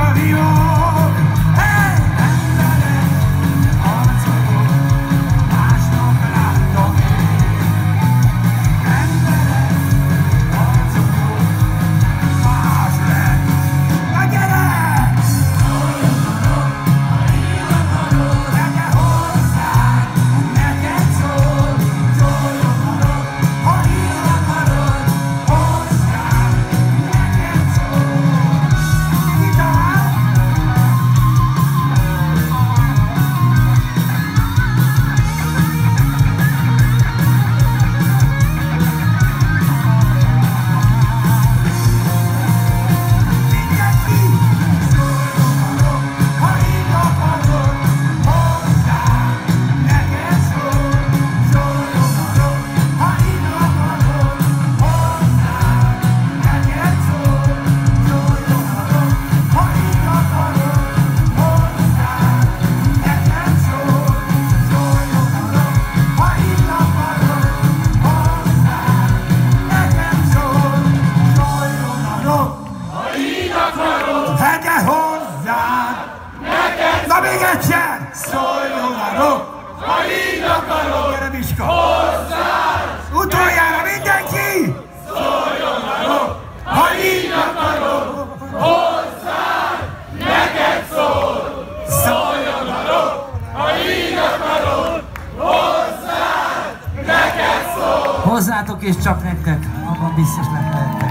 está Dios. No! Ha így akarod, gyere Miska! Hozzád! Utoljára mindenki! Szóljon a no! Ha így akarod, hozzád! Neked szól! Szóljon a no! Ha így akarod, hozzád! Neked szól! Hozzátok és csak nektek, abban biztos nem lehetek.